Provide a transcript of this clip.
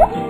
Bye.